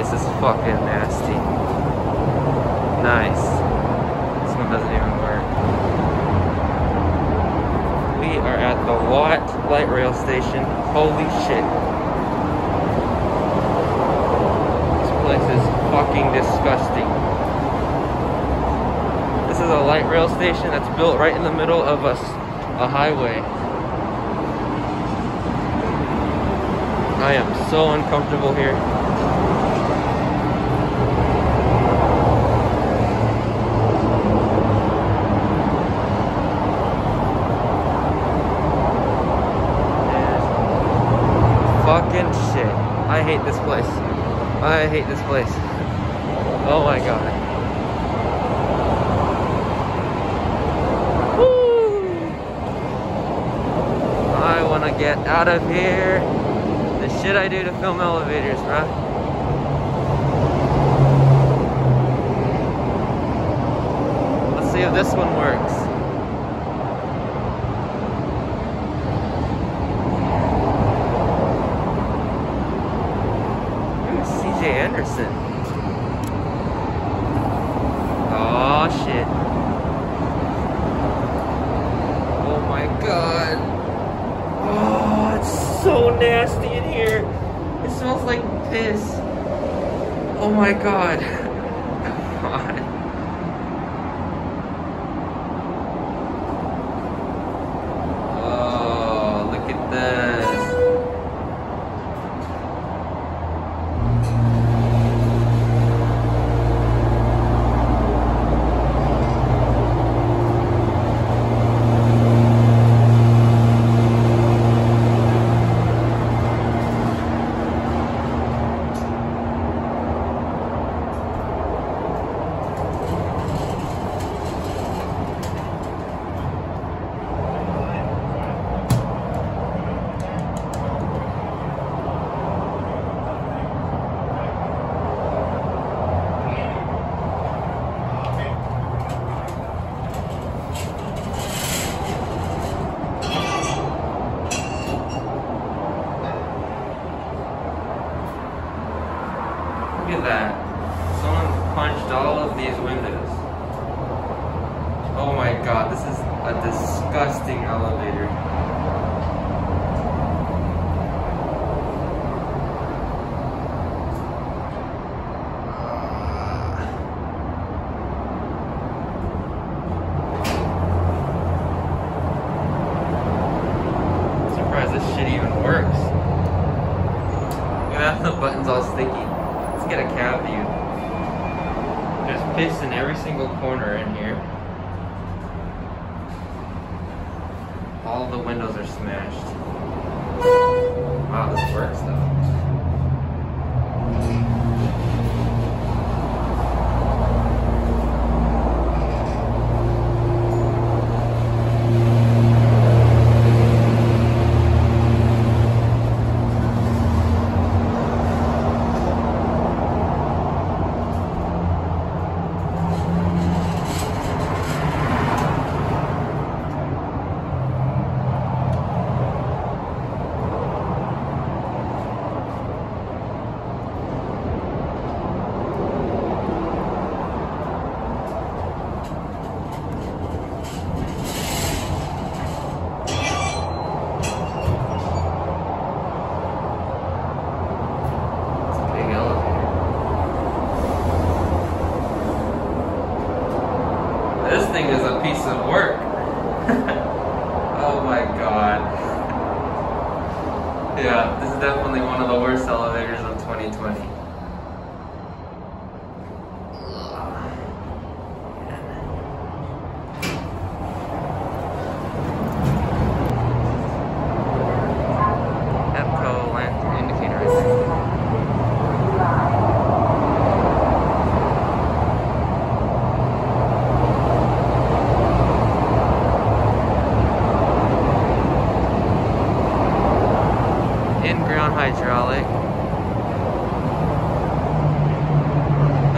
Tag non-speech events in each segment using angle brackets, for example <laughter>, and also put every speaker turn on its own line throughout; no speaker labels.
place is fucking nasty. Nice. This one doesn't even work. We are at the Watt light rail station. Holy shit. This place is fucking disgusting. This is a light rail station that's built right in the middle of a, a highway. I am so uncomfortable here. fucking shit. I hate this place. I hate this place. Oh my god. I want to get out of here. The shit I do to film elevators, bruh. Let's see if this one works. Anderson. Oh shit. Oh my god. Oh, it's so nasty in here. It smells like piss. Oh my god. <laughs> Come on. Oh, look at this. Look at that. Someone punched all of these windows. Oh my god, this is a disgusting elevator. Surprised this shit even works. Look at that, <laughs> the button's all sticky. Get a cab view. There's piss in every single corner in here. All the windows are smashed. Wow, this works though. It's a big elevator. This thing is piece of work. <laughs> oh my god. Yeah, this is definitely one of the worst elevators of 2020.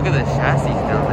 Look at the chassis down there.